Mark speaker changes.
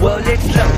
Speaker 1: well, it's love.